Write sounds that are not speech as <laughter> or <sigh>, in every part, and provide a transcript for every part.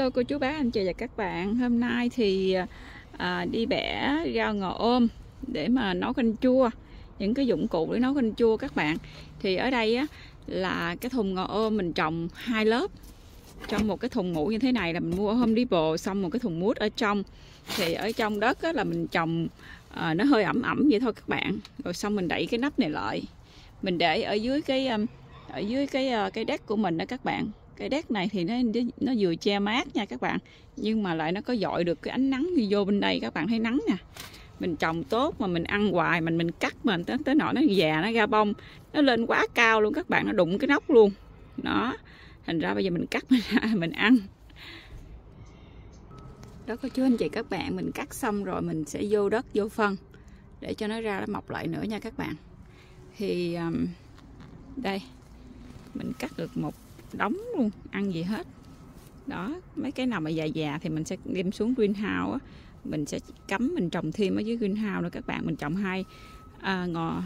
Hello cô chú bác anh chị và các bạn. Hôm nay thì à, đi bẻ rau ngò ôm để mà nấu canh chua Những cái dụng cụ để nấu canh chua các bạn. Thì ở đây á, là cái thùng ngò ôm mình trồng hai lớp. Trong một cái thùng ngủ như thế này là mình mua ở Home Depot Xong một cái thùng mút ở trong. Thì ở trong đất á, là mình trồng à, nó hơi ẩm ẩm vậy thôi các bạn. Rồi xong mình đẩy cái nắp này lại. Mình để ở dưới cái um, ở dưới cái ờ, cái đét của mình đó các bạn. Cái đét này thì nó nó vừa che mát nha các bạn nhưng mà lại nó có dội được cái ánh nắng đi vô bên đây các bạn thấy nắng nè. Mình trồng tốt mà mình ăn hoài mình mình cắt mình tới tới nọ nó già nó ra bông nó lên quá cao luôn các bạn nó đụng cái nóc luôn. Nó thành ra bây giờ mình cắt <laughs> mình, mình ăn. Đó có chú anh chị các bạn mình cắt xong rồi mình sẽ vô đất vô phân để cho nó ra nó mọc lại nữa nha các bạn. Thì um, đây mình cắt được một đóng luôn ăn gì hết. Đó mấy cái nào mà già già thì mình sẽ đem xuống greenhouse á. Mình sẽ cắm mình trồng thêm ở dưới greenhouse nữa các bạn. Mình trồng hai à, ngò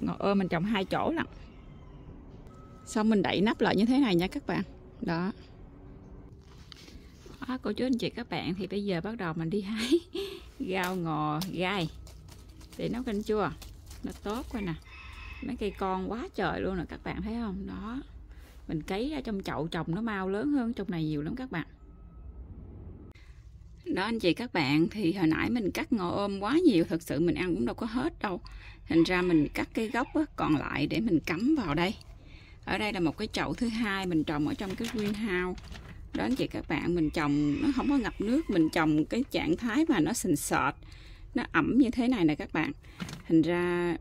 ngò ơ mình trồng hai chỗ lận. Xong mình đậy nắp lại như thế này nha các bạn. Đó. Đó, cô chú anh chị các bạn thì bây giờ bắt đầu mình đi hái <laughs> rau ngò gai. Để nấu canh chua. Nó tốt quá nè. Mấy cây con quá trời luôn nè các bạn thấy không? Đó mình cấy ra trong chậu trồng nó mau lớn hơn trong này nhiều lắm các bạn. Đó anh chị các bạn thì hồi nãy mình cắt ngò ôm quá nhiều thật sự mình ăn cũng đâu có hết đâu. Thành ra mình cắt cái gốc á, còn lại để mình cắm vào đây. Ở đây là một cái chậu thứ hai mình trồng ở trong cái greenhouse. Đó anh chị các bạn mình trồng nó không có ngập nước mình trồng cái trạng thái mà nó sình sệt, nó ẩm như thế này nè các bạn. Thành ra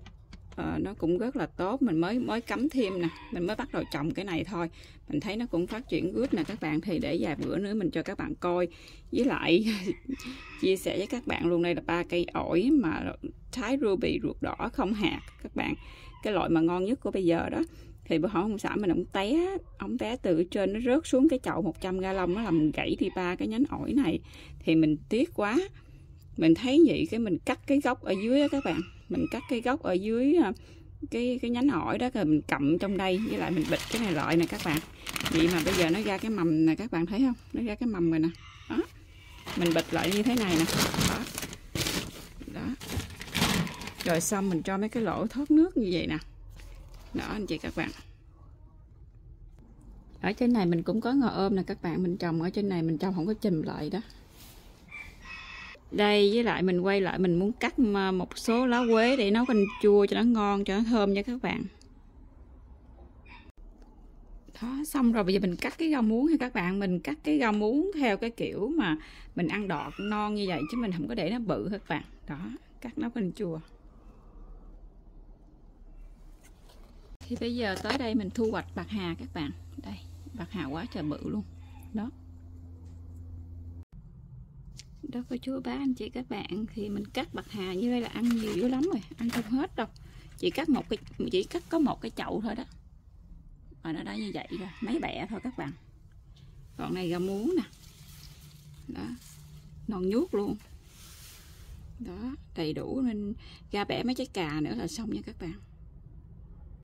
uh, nó cũng rất là tốt. Mình mới mới cắm thêm nè. Mình mới bắt đầu trồng cái này thôi. Mình thấy nó cũng phát triển good nè các bạn. Thì để vài bữa nữa mình cho các bạn coi. Với lại <laughs> chia sẻ với các bạn luôn đây là ba cây ổi mà thái ruby ruột đỏ không hạt các bạn. Cái loại mà ngon nhất của bây giờ đó. Thì bữa hỏi ông xã mình ông té ông té từ trên nó rớt xuống cái chậu 100 lông nó làm gãy đi ba cái nhánh ổi này. Thì mình tiếc quá. Mình thấy vậy cái mình cắt cái gốc ở dưới đó các bạn mình cắt cái gốc ở dưới à, cái cái nhánh ổi đó rồi mình cầm trong đây, với lại mình bịch cái này lại nè các bạn. Vậy mà bây giờ nó ra cái mầm nè các bạn thấy không? Nó ra cái mầm rồi nè. Đó. Mình bịch lại như thế này nè. Đó. Đó. Rồi xong mình cho mấy cái lỗ thoát nước như vậy nè. Đó, anh chị các bạn. Ở trên này mình cũng có ngò ôm nè các bạn. Mình trồng ở trên này mình trồng không có chùm lại đó đây, với lại mình quay lại mình muốn cắt ờ, một số lá quế để nấu canh chua cho nó ngon, cho nó thơm nha các bạn. Đó, xong rồi bây giờ mình cắt cái rau muống ha các bạn. Mình cắt cái rau muống theo cái kiểu mà mình ăn đọt non như vậy chứ mình không có để nó bự các bạn. Đó, cắt nấu canh chua. Thì bây giờ tới đây mình thu hoạch bạc hà các bạn. Đây, bạc hà quá trời bự luôn. Đó đó, cô chú bác anh chị, các bạn. Thì mình cắt bạc hà như đây là ăn nhiều dữ lắm rồi, ăn không hết đâu. Chỉ cắt một cái, chỉ cắt có một cái chậu thôi đó. Và nó đã như vậy rồi, mấy bẹ thôi các bạn. Còn này gà muống nè. Đó, non nhút luôn. Đó, đầy đủ nên ra bẻ mấy trái cà nữa là xong nha các bạn.